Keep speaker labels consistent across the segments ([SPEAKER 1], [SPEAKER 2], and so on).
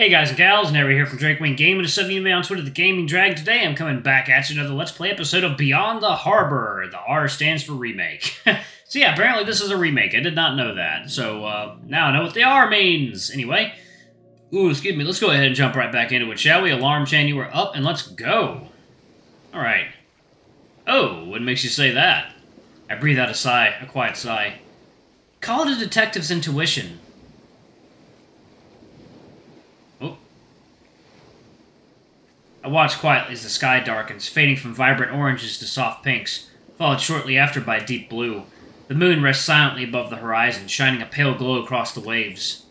[SPEAKER 1] Hey guys and gals, Never here from Drake Wing Gaming to sending me on Twitter, The Gaming Drag. Today I'm coming back at you another Let's Play episode of Beyond the Harbor. The R stands for remake. so yeah, apparently this is a remake. I did not know that. So uh, now I know what the R means. Anyway, ooh, excuse me, let's go ahead and jump right back into it, shall we? Alarm chain, you are up, and let's go. Alright. Oh, what makes you say that? I breathe out a sigh, a quiet sigh. Call it a detective's intuition. I watch quietly as the sky darkens, fading from vibrant oranges to soft pinks, followed shortly after by deep blue. The moon rests silently above the horizon, shining a pale glow across the waves.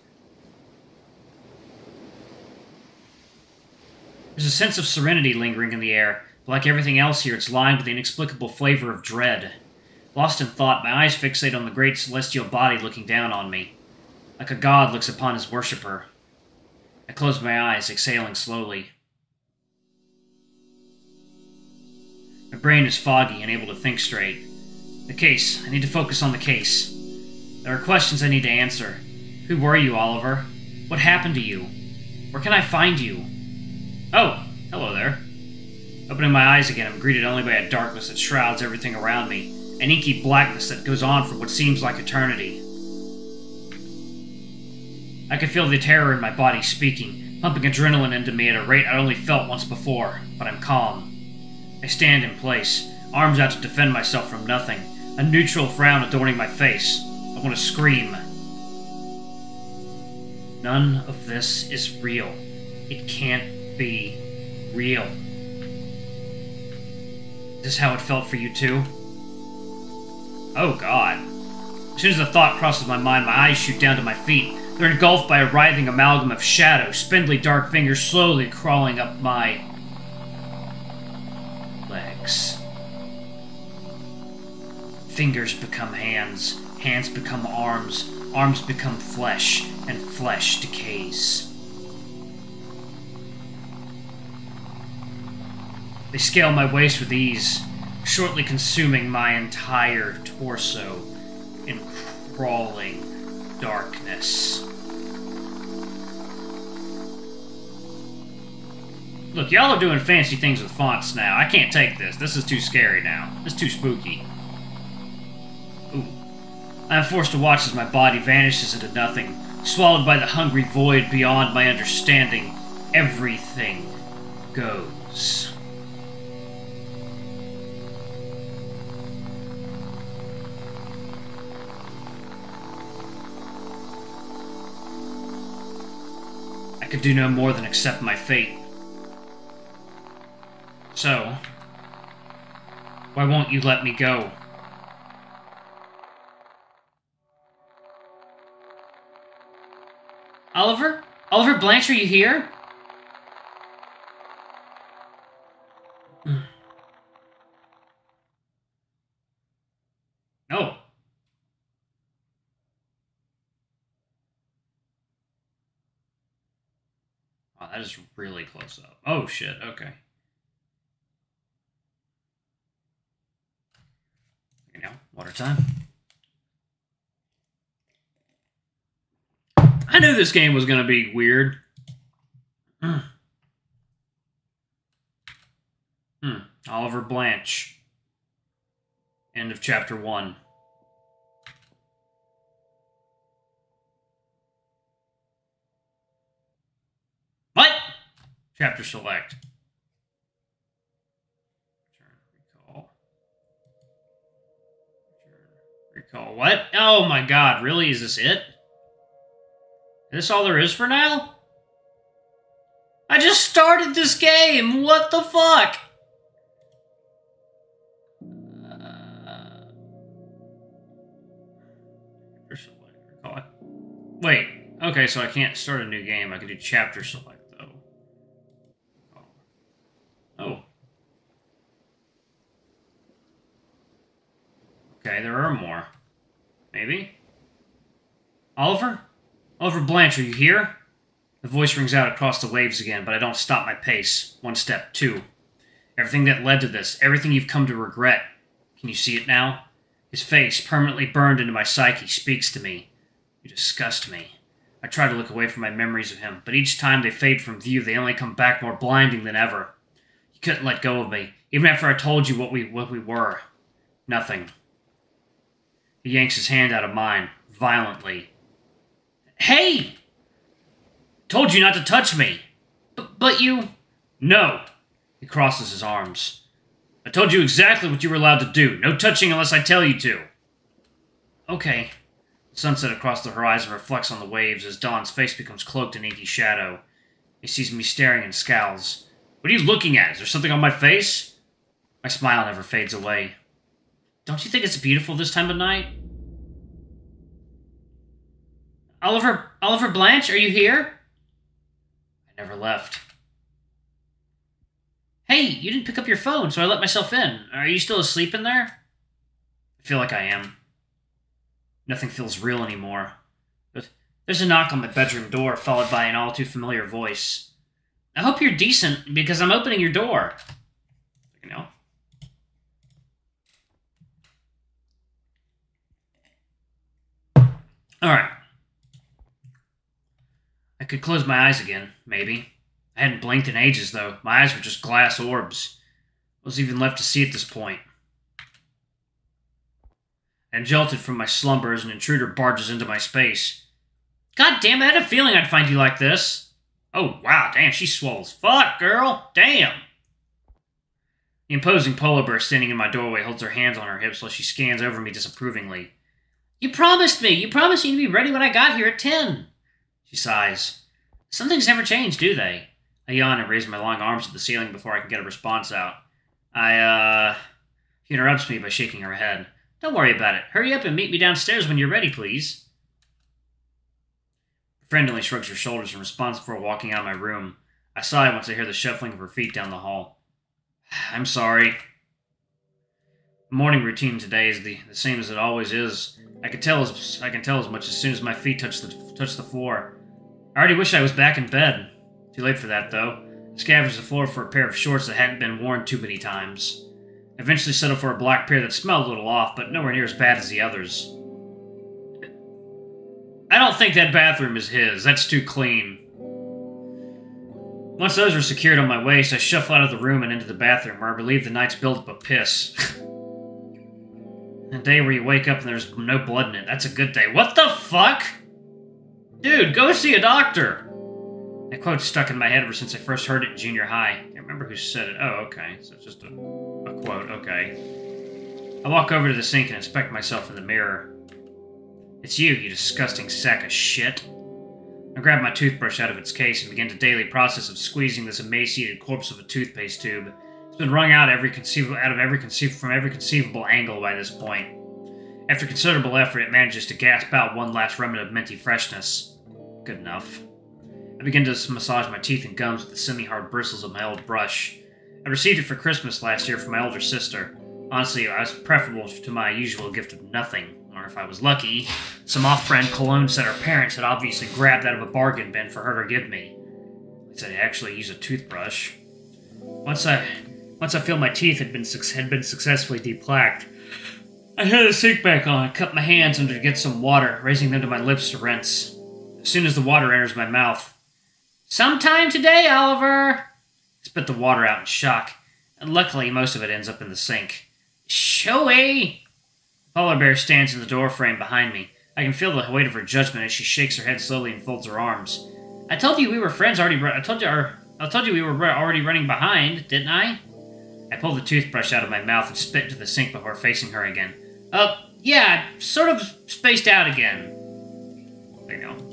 [SPEAKER 1] There's a sense of serenity lingering in the air, but like everything else here, it's lined with the inexplicable flavor of dread. Lost in thought, my eyes fixate on the great celestial body looking down on me, like a god looks upon his worshipper. I close my eyes, exhaling slowly. My brain is foggy, and unable to think straight. The case. I need to focus on the case. There are questions I need to answer. Who were you, Oliver? What happened to you? Where can I find you? Oh, hello there. Opening my eyes again, I'm greeted only by a darkness that shrouds everything around me, an inky blackness that goes on for what seems like eternity. I can feel the terror in my body speaking, pumping adrenaline into me at a rate I'd only felt once before, but I'm calm. I stand in place, arms out to defend myself from nothing, a neutral frown adorning my face. I want to scream. None of this is real. It can't be real. Is this how it felt for you too? Oh god. As soon as the thought crosses my mind, my eyes shoot down to my feet. They're engulfed by a writhing amalgam of shadow, spindly dark fingers slowly crawling up my legs. Fingers become hands, hands become arms, arms become flesh, and flesh decays. They scale my waist with ease, shortly consuming my entire torso in crawling darkness. Look, y'all are doing fancy things with fonts now. I can't take this. This is too scary now. Is too spooky. Ooh. I am forced to watch as my body vanishes into nothing, swallowed by the hungry void beyond my understanding. Everything goes. I could do no more than accept my fate. So, why won't you let me go? Oliver? Oliver Blanche, are you here? No. Oh, that is really close up. Oh, shit. Okay. Know, water time. I knew this game was going to be weird. Hmm. Hmm. Oliver Blanche. End of chapter one. What? Chapter select. Recall what? Oh my god, really? Is this it? Is this all there is for now? I just started this game! What the fuck? Uh, Wait, okay, so I can't start a new game. I can do chapter select, though. Oh. Okay, there are more. Maybe? Oliver? Oliver Blanche, are you here? The voice rings out across the waves again, but I don't stop my pace. One step, two. Everything that led to this, everything you've come to regret. Can you see it now? His face, permanently burned into my psyche, speaks to me. You disgust me. I try to look away from my memories of him, but each time they fade from view, they only come back more blinding than ever. You couldn't let go of me, even after I told you what we what we were. Nothing. He yanks his hand out of mine, violently. Hey! Told you not to touch me! B but you. No! He crosses his arms. I told you exactly what you were allowed to do. No touching unless I tell you to. Okay. The sunset across the horizon reflects on the waves as Don's face becomes cloaked in inky shadow. He sees me staring and scowls. What are you looking at? Is there something on my face? My smile never fades away. Don't you think it's beautiful this time of night? Oliver, Oliver Blanche, are you here? I never left. Hey, you didn't pick up your phone, so I let myself in. Are you still asleep in there? I feel like I am. Nothing feels real anymore. But there's a knock on my bedroom door, followed by an all too familiar voice. I hope you're decent, because I'm opening your door. You know? Alright. I could close my eyes again, maybe. I hadn't blinked in ages, though. My eyes were just glass orbs. What was even left to see at this point? And jolted from my slumber as an intruder barges into my space. God damn I had a feeling I'd find you like this. Oh, wow, damn, she swole as fuck, girl. Damn. The imposing polar bear standing in my doorway holds her hands on her hips while she scans over me disapprovingly. You promised me! You promised you'd be ready when I got here at 10. She sighs. Some things never change, do they? I yawn and raise my long arms to the ceiling before I can get a response out. I, uh. She interrupts me by shaking her head. Don't worry about it. Hurry up and meet me downstairs when you're ready, please. friend only shrugs her shoulders in response before walking out of my room. I sigh once I hear the shuffling of her feet down the hall. I'm sorry. The morning routine today is the, the same as it always is. I can tell as I can tell as much as soon as my feet touch the touch the floor. I already wish I was back in bed. Too late for that, though. I scavenged the floor for a pair of shorts that hadn't been worn too many times. I eventually settled for a black pair that smelled a little off, but nowhere near as bad as the others. I don't think that bathroom is his. That's too clean. Once those were secured on my waist, I shuffled out of the room and into the bathroom, where I relieve the night's buildup of piss. a day where you wake up and there's no blood in it. That's a good day. What the fuck? Dude, go see a doctor! That quote stuck in my head ever since I first heard it in junior high. I remember who said it. Oh, okay. So it's just a, a quote. Okay. I walk over to the sink and inspect myself in the mirror. It's you, you disgusting sack of shit. I grab my toothbrush out of its case and begin the daily process of squeezing this emaciated corpse of a toothpaste tube. Been wrung out every conceivable out of every conceivable from every conceivable angle by this point. After considerable effort, it manages to gasp out one last remnant of minty freshness. Good enough. I begin to massage my teeth and gums with the semi-hard bristles of my old brush. I received it for Christmas last year from my older sister. Honestly, I was preferable to my usual gift of nothing, or if I was lucky, some off-brand cologne that her parents had obviously grabbed out of a bargain bin for her to give me. I said I actually use a toothbrush. Once I, once I feel my teeth had been had been successfully deplaqued, I had the sink back on and cut my hands under to get some water, raising them to my lips to rinse. As soon as the water enters my mouth, Sometime today, Oliver! I spit the water out in shock, and luckily most of it ends up in the sink. Showy! Polar Bear stands in the doorframe behind me. I can feel the weight of her judgment as she shakes her head slowly and folds her arms. I told you we were friends already. I told you I told you we were already running behind, didn't I? I pull the toothbrush out of my mouth and spit into the sink before facing her again. Uh, yeah, sort of spaced out again. I know.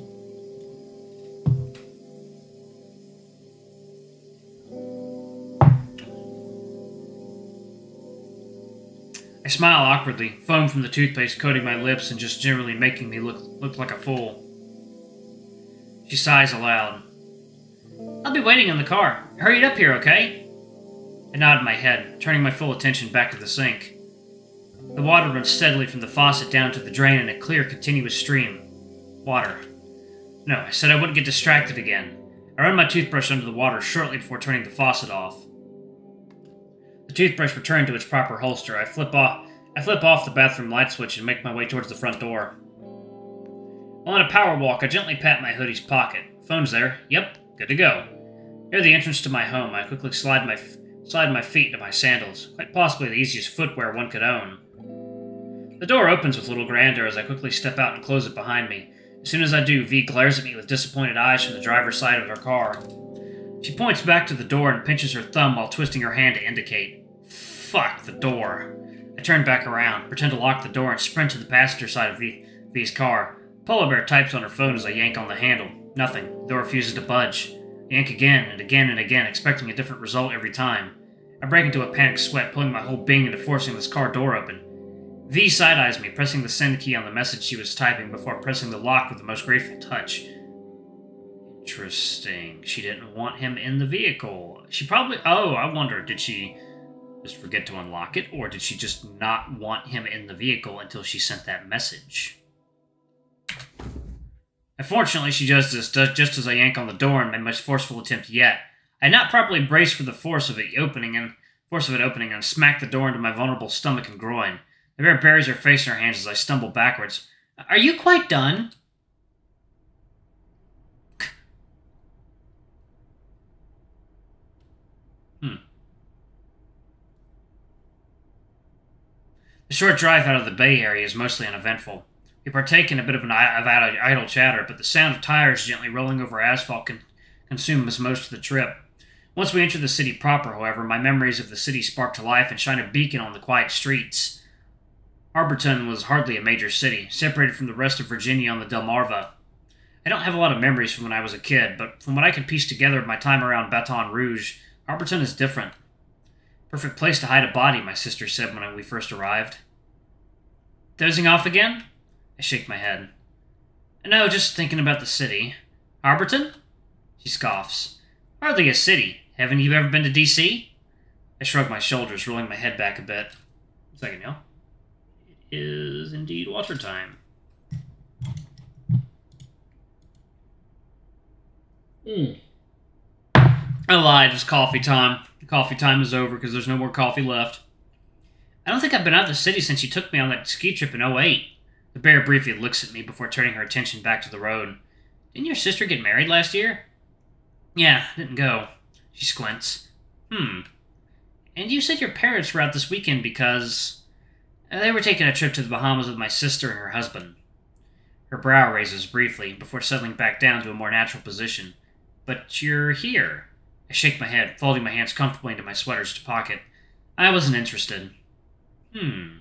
[SPEAKER 1] I smile awkwardly, foam from the toothpaste coating my lips and just generally making me look look like a fool. She sighs aloud. I'll be waiting in the car. Hurry it up here, okay? I nod my head, turning my full attention back to the sink. The water runs steadily from the faucet down to the drain in a clear, continuous stream. Water. No, I said I wouldn't get distracted again. I run my toothbrush under the water shortly before turning the faucet off. The toothbrush returned to its proper holster. I flip off I flip off the bathroom light switch and make my way towards the front door. While on a power walk, I gently pat my hoodie's pocket. Phone's there. Yep, good to go. Near the entrance to my home, I quickly slide my slide my feet into my sandals, quite possibly the easiest footwear one could own. The door opens with little grandeur as I quickly step out and close it behind me. As soon as I do, V glares at me with disappointed eyes from the driver's side of her car. She points back to the door and pinches her thumb while twisting her hand to indicate. Fuck the door. I turn back around, pretend to lock the door, and sprint to the passenger side of v, V's car. Polar Bear types on her phone as I yank on the handle. Nothing. The door refuses to budge. Yank again and again and again, expecting a different result every time. I break into a panic sweat, pulling my whole being into forcing this car door open. V side eyes me, pressing the send key on the message she was typing before pressing the lock with the most grateful touch. Interesting. She didn't want him in the vehicle. She probably. Oh, I wonder, did she just forget to unlock it, or did she just not want him in the vehicle until she sent that message? Unfortunately, she does this just as I yank on the door in my most forceful attempt yet. I had not properly braced for the force of it opening and force of it opening and smack the door into my vulnerable stomach and groin. The bear buries her face in her hands as I stumble backwards. Are you quite done? hmm. The short drive out of the Bay Area is mostly uneventful. We partake in a bit of an of idle chatter, but the sound of tires gently rolling over asphalt us most of the trip. Once we enter the city proper, however, my memories of the city spark to life and shine a beacon on the quiet streets. Arborton was hardly a major city, separated from the rest of Virginia on the Delmarva. I don't have a lot of memories from when I was a kid, but from what I can piece together of my time around Baton Rouge, Arborton is different. Perfect place to hide a body, my sister said when we first arrived. Dozing off again? I shake my head. No, just thinking about the city. Arborton? She scoffs. Hardly a city. Haven't you ever been to D.C.? I shrug my shoulders, rolling my head back a bit. Second, now It is indeed water time. Hmm. I lied, it's coffee time. Coffee time is over because there's no more coffee left. I don't think I've been out of the city since you took me on that ski trip in 08. The bear briefly looks at me before turning her attention back to the road. Didn't your sister get married last year? Yeah, didn't go. She squints. Hmm. And you said your parents were out this weekend because. They were taking a trip to the Bahamas with my sister and her husband. Her brow raises briefly before settling back down to a more natural position. But you're here. I shake my head, folding my hands comfortably into my sweater's pocket. I wasn't interested. Hmm.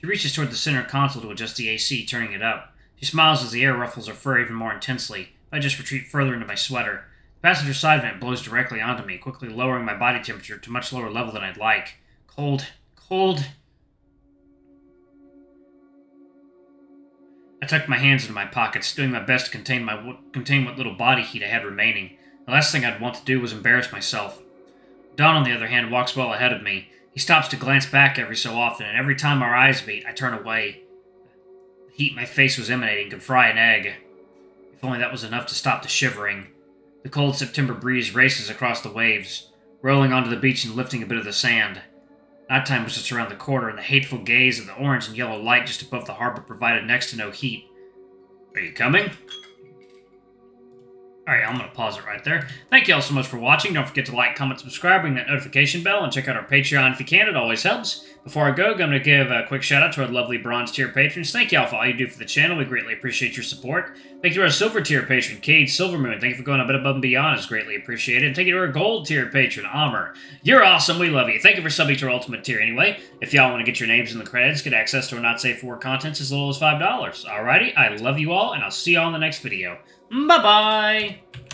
[SPEAKER 1] She reaches toward the center console to adjust the AC, turning it up. She smiles as the air ruffles her fur even more intensely. I just retreat further into my sweater. The passenger side vent blows directly onto me, quickly lowering my body temperature to much lower level than I'd like. Cold, cold, I tucked my hands into my pockets, doing my best to contain my contain what little body heat I had remaining. The last thing I'd want to do was embarrass myself. Don, on the other hand, walks well ahead of me. He stops to glance back every so often, and every time our eyes meet, I turn away. The heat my face was emanating could fry an egg. If only that was enough to stop the shivering. The cold September breeze races across the waves, rolling onto the beach and lifting a bit of the sand. Nighttime was just around the corner, and the hateful gaze of the orange and yellow light just above the harbor provided next to no heat. Are you coming? Alright, I'm going to pause it right there. Thank you all so much for watching. Don't forget to like, comment, subscribe, ring that notification bell, and check out our Patreon if you can. It always helps. Before I go, I'm going to give a quick shout out to our lovely bronze tier patrons. Thank you all for all you do for the channel. We greatly appreciate your support. Thank you to our silver tier patron, Cade Silvermoon. Thank you for going a bit above and beyond. It's greatly appreciated. And thank you to our gold tier patron, Armor. You're awesome. We love you. Thank you for subbing to our ultimate tier anyway. If y'all want to get your names in the credits, get access to our not safe for work contents as little as $5. Alrighty, I love you all, and I'll see y'all in the next video. Bye-bye!